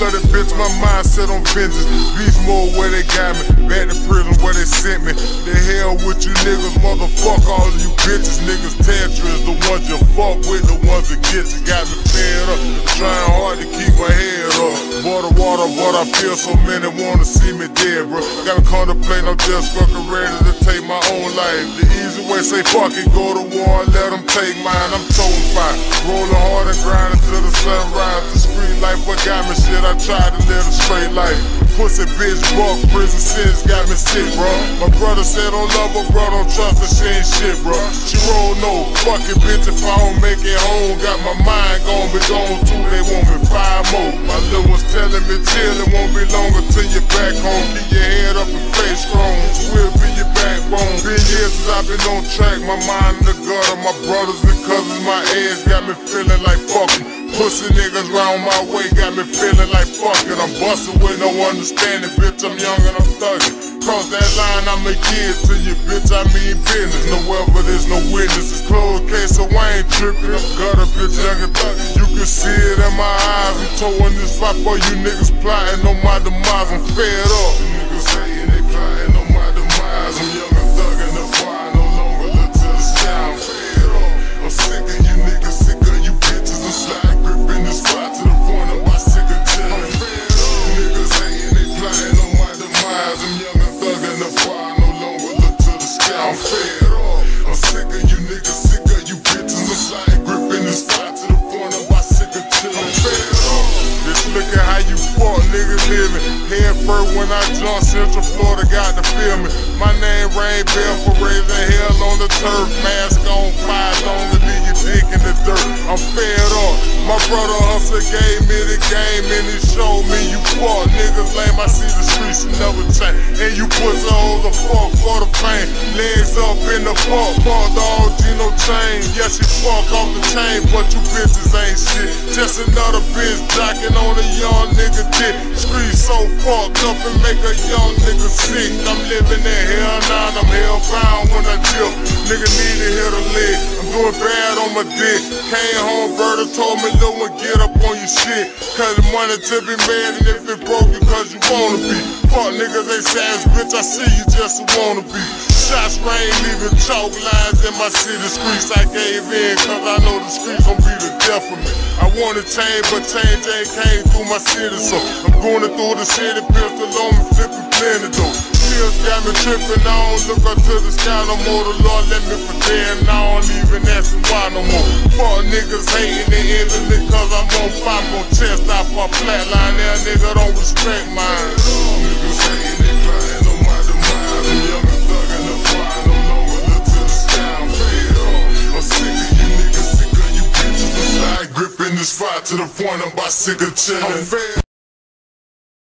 my mindset on vengeance. Beast mode where they got me. Back to prison where they sent me. The hell with you niggas, motherfuck all you bitches. Niggas Tetris, the ones you fuck with, the ones that get you. Got me fed up, trying hard to keep my head up. Water, water, but I feel so many wanna see me dead, bro. Got me contemplating, I'm just fucking ready to take my own life. The easy way, say fuck it, go to war and let them take mine. I'm toting fire, rolling hard and grinding till the life, what got me shit, I tried to live a straight life. Pussy bitch, buck, prison sins got me sick, bro. My brother said don't love her, bro, don't trust her, she ain't shit, bro. She roll no fucking bitch if I don't make it home. Got my mind gon' be gone too, they want me five more. My little one's telling me chill, it won't be long till you're back home. Keep your head up and face strong, we'll be your backbone. Been years since I've been on track, my mind in the gutter. My brothers and cousins, my ass got me feeling like. Pussy niggas round my way got me feeling like fuck it. I'm bustin' with no understanding, bitch. I'm young and I'm thuggin'. Cross that line, I'ma give to you, bitch. I mean business. No evidence, no witnesses. Closed case, so I ain't trippin'. I'm gutter, bitch, young and thuggin'. You can see it in my eyes. I'm towing this fight for you niggas plotting on my demise. I'm fed up. Living. Head first when I jump Central Florida, got the feeling. My name Rain Bell for raising hell on the turf. Mask on fire, long to leave your dick in the dirt. I'm fed up. My brother Hustler gave me the game and he showed me you fuck niggas lame. I see the streets, you never change. And you pussy hoes a fuck for the pain. Legs up in the fuck, fuck dog, Gino chain. Yeah, she fuck off the chain, but you bitches ain't shit. Just another bitch jocking on a young nigga dick. Street so fucked up and make a young nigga sick. I'm living in hell now, I'm hellbound when I dip. Nigga need to hit a lick. I'm doing bad on my dick. Came home, brother told me, little one, get up on your shit. Cause the money to be made, and if it broke cause you wanna be. Fuck niggas, they sass, bitch, I see you just wanna be. Shots rain, leaving chalk lines in my city streets. I gave in, cause I know the streets gon' be the death of me. I wanna change, but change ain't came through my city, so I'm going through the city, pistol on me, flipping plenty Pills got me tripping, I don't look up to the sky no more. The Lord let me forget, and I don't even ask why no more. Fuck niggas hating, they ending it cause I'm on fire, gon' chest off my flatline. That nigga don't respect mine. Niggas hating, they flying on my demise. I'm young and thuggin' the fire, no longer look to the sky. I'm up. I'm sick of you niggas, sick of you bitches. I'm gripping this fire to the point I'm about sick of chillin'.